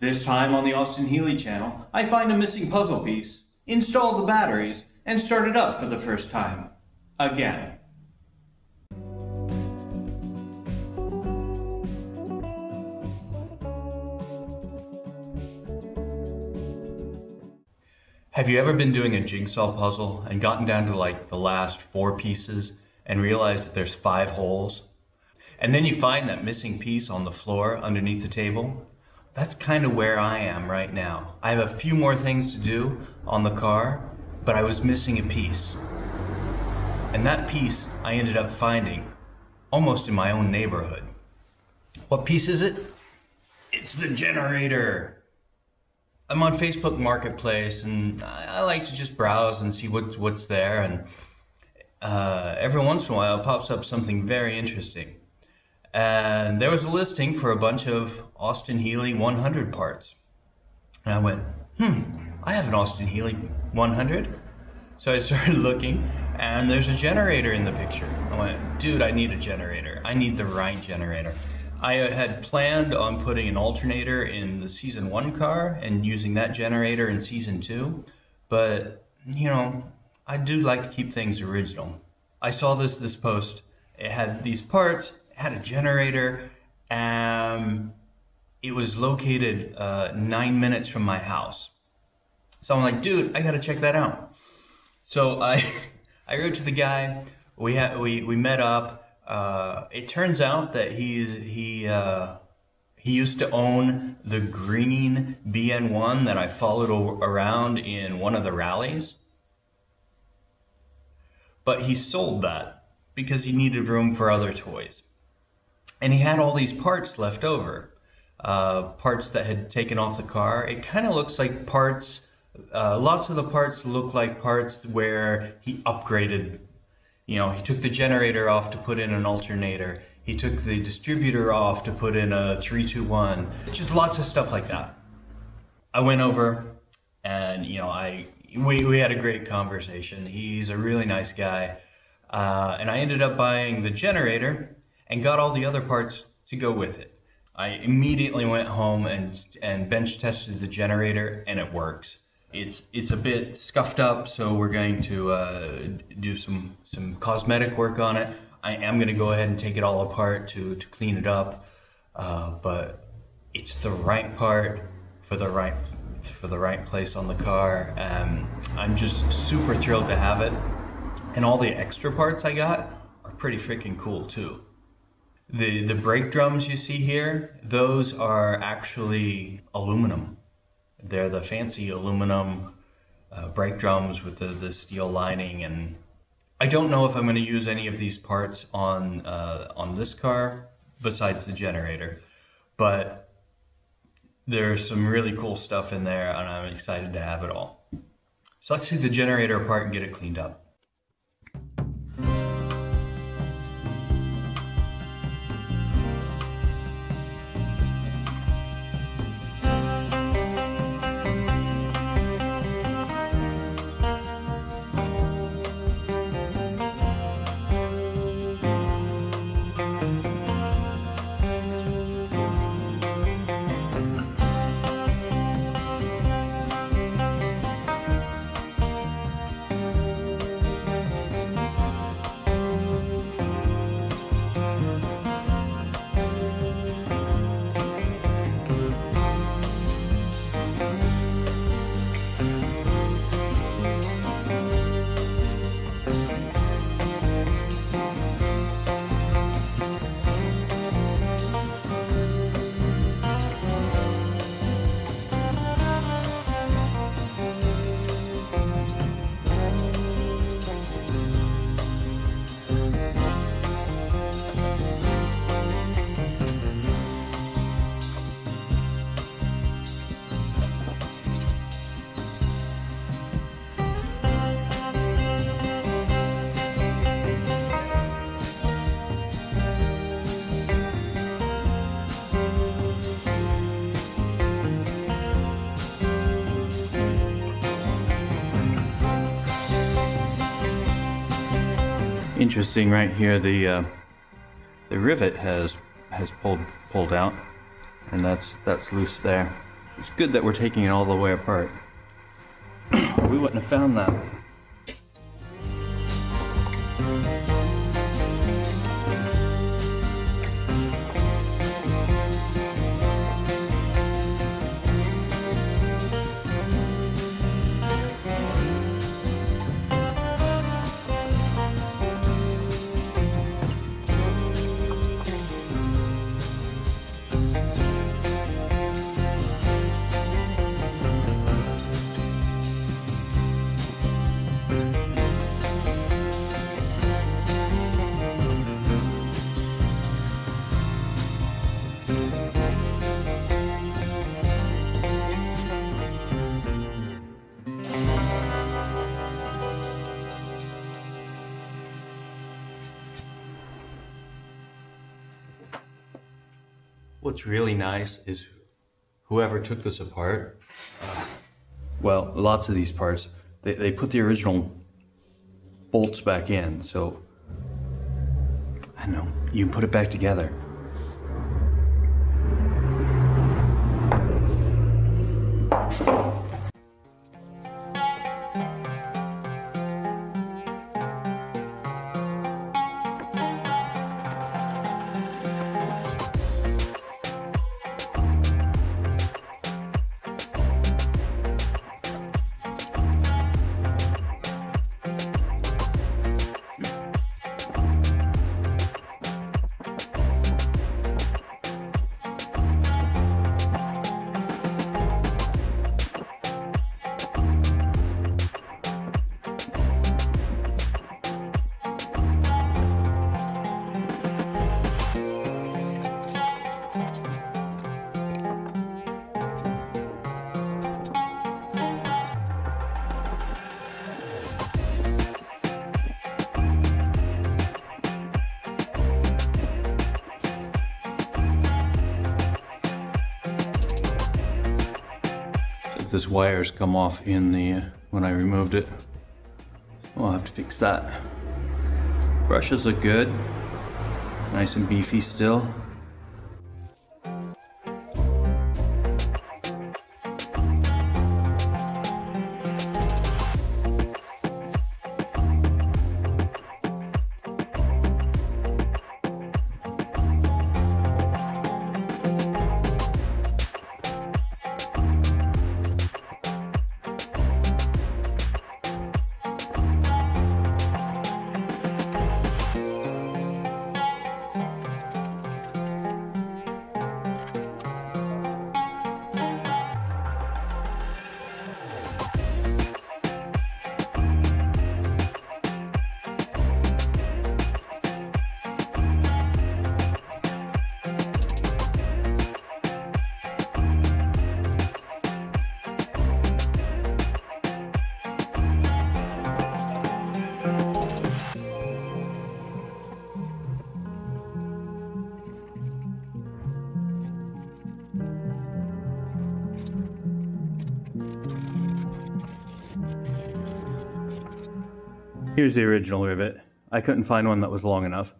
This time on the Austin Healey channel, I find a missing puzzle piece, install the batteries, and start it up for the first time. Again. Have you ever been doing a jigsaw puzzle and gotten down to like the last four pieces and realized that there's five holes? And then you find that missing piece on the floor underneath the table? That's kind of where I am right now. I have a few more things to do on the car, but I was missing a piece. And that piece I ended up finding almost in my own neighborhood. What piece is it? It's the generator. I'm on Facebook Marketplace and I, like to just browse and see what's what's there and uh, every once in a while pops up something very interesting. And there was a listing for a bunch of Austin Healey 100 parts. And I went, hmm, I have an Austin Healey 100. So I started looking and there's a generator in the picture. I went, dude, I need a generator. I need the right generator. I had planned on putting an alternator in the season one car and using that generator in season two, but you know, I do like to keep things original. I saw this this post. It had these parts, had a generator, and it was located uh, nine minutes from my house. So I'm like, dude, I gotta check that out. So I I wrote to the guy. We had we we met up uh, it turns out that he's he uh, he used to own the green BN1 that I followed around in one of the rallies, but he sold that because he needed room for other toys, and he had all these parts left over. Uh, parts that had taken off the car. It kind of looks like parts, uh, lots of the parts look like parts where he upgraded you know, he took the generator off to put in an alternator. He took the distributor off to put in a 321. Just lots of stuff like that. I went over and, you know, I we, we had a great conversation. He's a really nice guy. Uh, and I ended up buying the generator and got all the other parts to go with it. I immediately went home and, and bench tested the generator and it works. It's it's a bit scuffed up, so we're going to uh, do some some cosmetic work on it. I am going to go ahead and take it all apart to to clean it up, uh, but it's the right part for the right for the right place on the car. and I'm just super thrilled to have it, and all the extra parts I got are pretty freaking cool too. The the brake drums you see here, those are actually aluminum. They're the fancy aluminum uh, brake drums with the, the steel lining and I don't know if I'm going to use any of these parts on uh, on this car besides the generator, but there's some really cool stuff in there and I'm excited to have it all. So let's take the generator apart and get it cleaned up. Interesting right here the uh, the rivet has has pulled pulled out and that's that's loose there It's good that we're taking it all the way apart. we wouldn't have found that. What's really nice is whoever took this apart, uh, well, lots of these parts, they, they put the original bolts back in, so I know, you can put it back together. This wire's come off in the when I removed it. I'll have to fix that. Brushes look good. Nice and beefy still. Here's the original rivet. I couldn't find one that was long enough.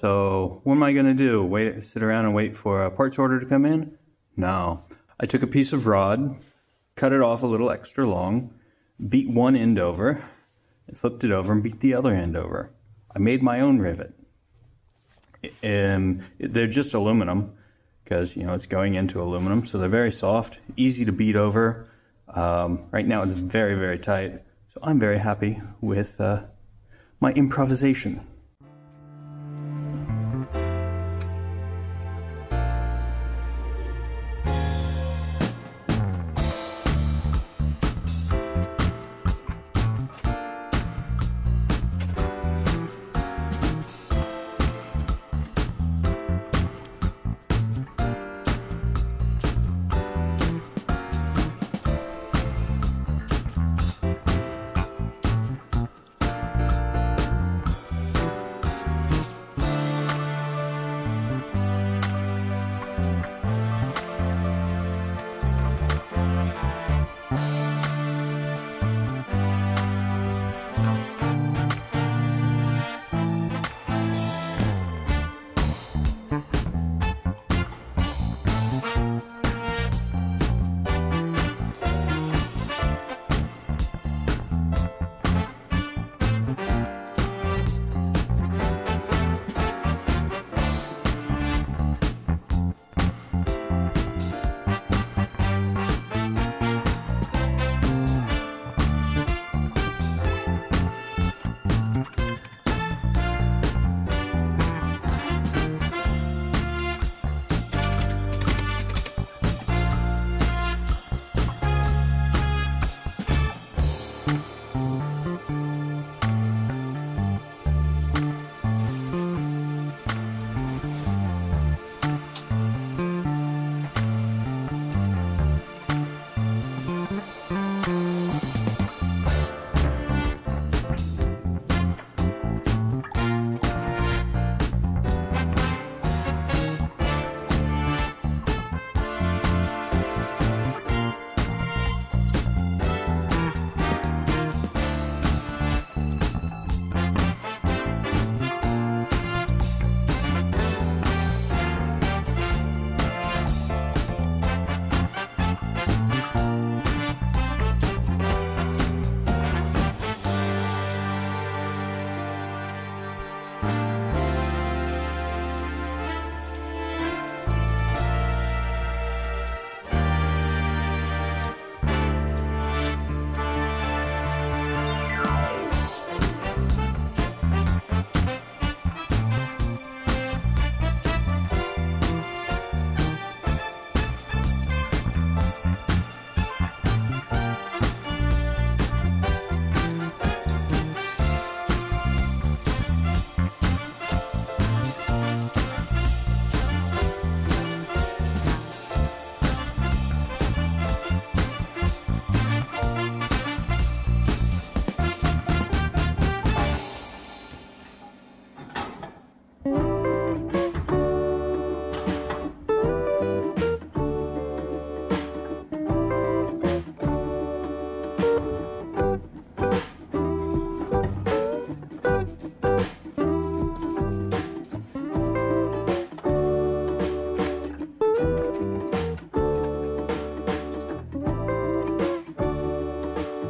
So what am I gonna do? Wait, sit around and wait for a parts order to come in? No. I took a piece of rod, cut it off a little extra long, beat one end over, flipped it over and beat the other end over. I made my own rivet. And they're just aluminum because you know it's going into aluminum, so they're very soft, easy to beat over. Um, right now it's very very tight, so I'm very happy with uh, my improvisation.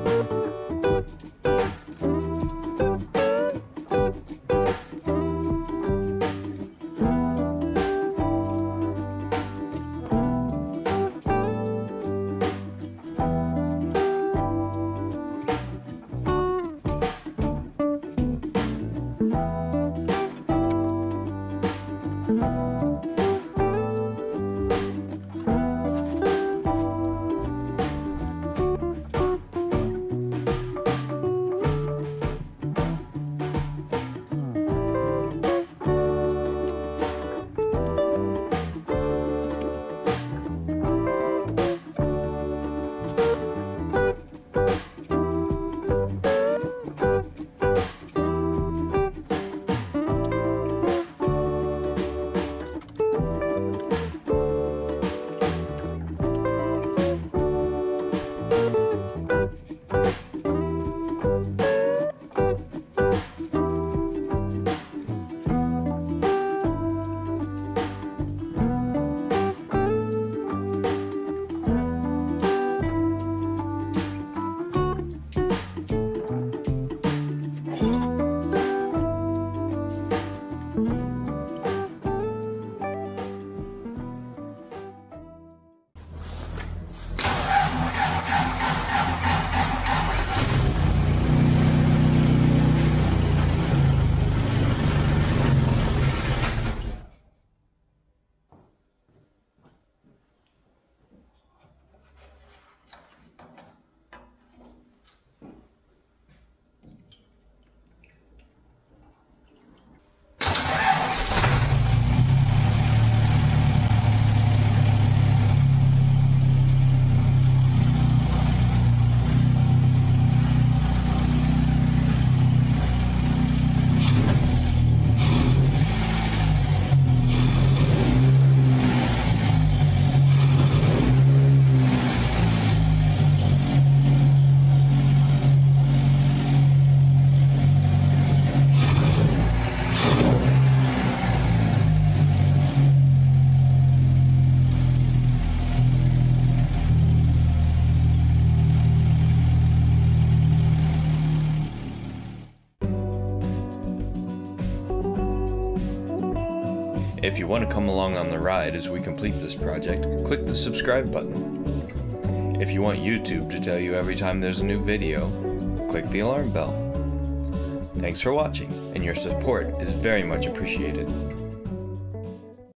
Música If you want to come along on the ride as we complete this project, click the subscribe button. If you want YouTube to tell you every time there's a new video, click the alarm bell. Thanks for watching, and your support is very much appreciated.